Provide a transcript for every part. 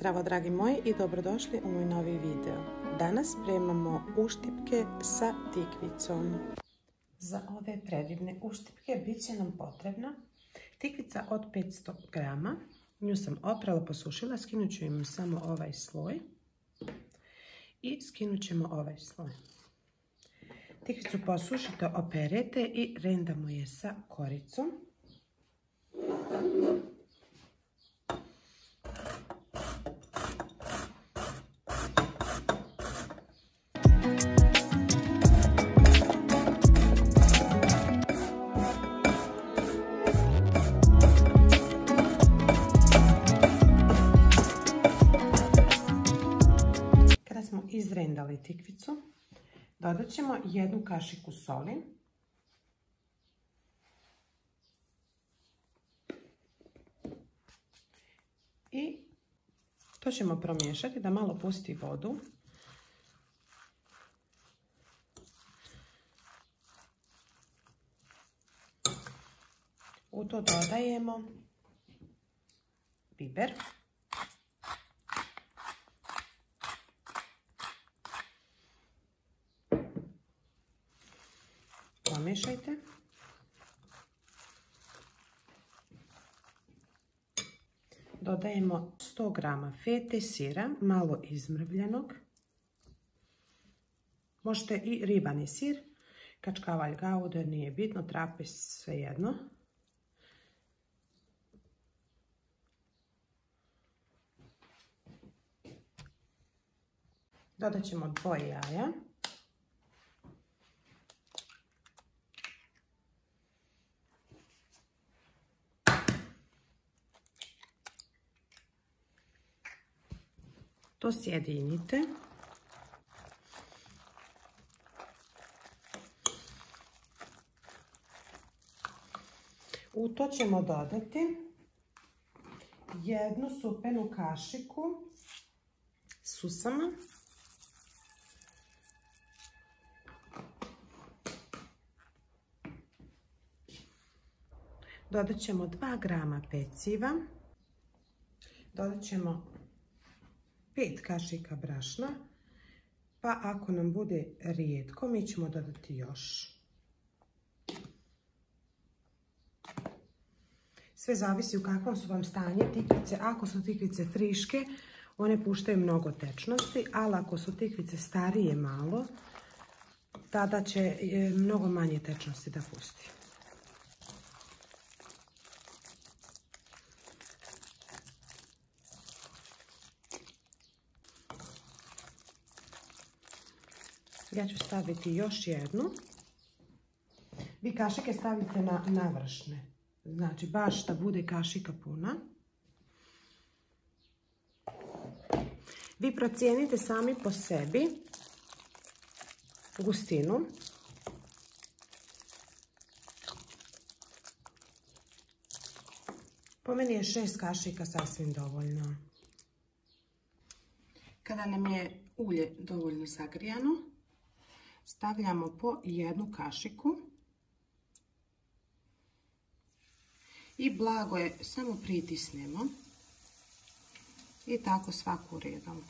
Zdravo dragi moji i dobrodošli u moj novi video. Danas spremamo uštipke sa tikvicom. Za ove predivne uštipke bit će nam potrebna tikvica od 500 grama. Nju sam oprala, posušila, skinut ću im samo ovaj sloj i skinut ćemo ovaj sloj. Tikvicu posušite, operete i rendamo je sa koricom. Tikvicu, dodat ćemo jednu kašiku soli. I to ćemo promiješati da malo pusti vodu. U to dodajemo biber. Pomiješajte. Dodajemo 100 g fete sira, malo izmrvljenog. Možete i ribani sir, kačkavalj gaude, nije bitno, trapez, svejedno. Dodat ćemo dvoje jaja. To sjedinite. U to ćemo dodati jednu supenu kašiku susama. Dodat ćemo 2 grama peciva. Dodat ćemo 5 kašika brašna, pa ako nam bude rijetko, mi ćemo dodati još. Sve zavisi u kakvom su vam stanje tikvice. Ako su tikvice friške, one puštaju mnogo tečnosti, ali ako su tikvice starije malo, tada će e, mnogo manje tečnosti da pusti. Ja ću staviti još jednu. Vi kašike stavite na navršne. Znači baš da bude kašika puna. Vi procijenite sami po sebi gustinu. Po meni je šest kašika sasvim dovoljno. Kada nam je ulje dovoljno zagrijano, stavljamo po jednu kašiku i blago je samo pritisnemo i tako svaku redom.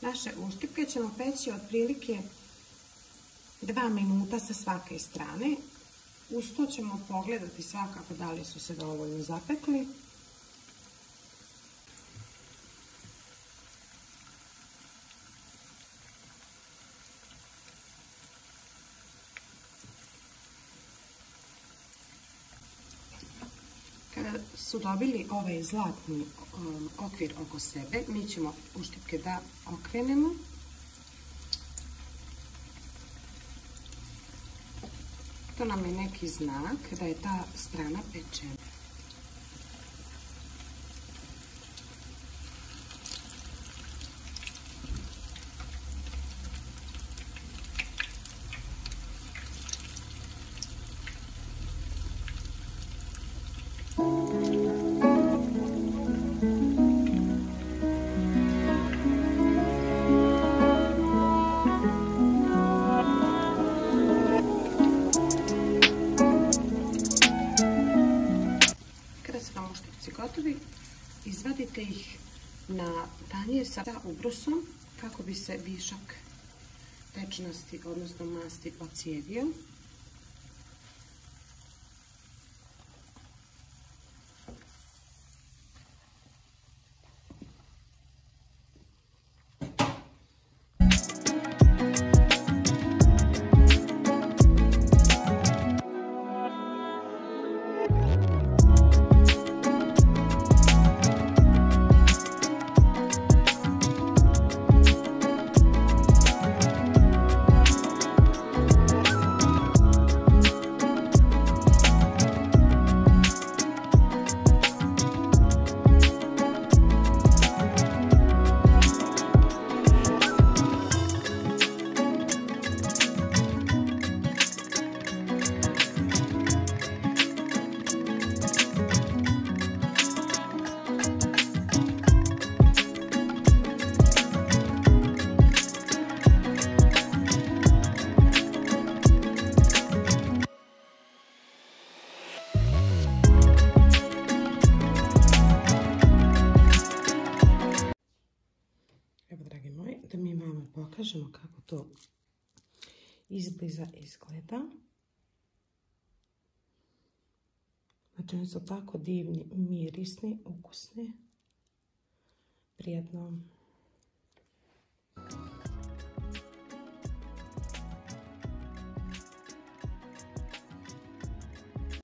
Naše uštipke ćemo peći otprilike 2 minuta sa svake strane. Uz to ćemo pogledati svakako da li su se dovoljno zapekli. Su dobili ovaj zlatni um, okvir oko sebe, mi ćemo uštipke da okrenemo. To nam je neki znak da je ta strana pečena. Gotovi, izvadite ih na tanjir sa ubrusom kako bi se višak tečnosti, odnosno masti, ocijedio. pokažemo kako to izbliza izgleda. Znači oni su tako divni, mirisni, ukusni, prijedno.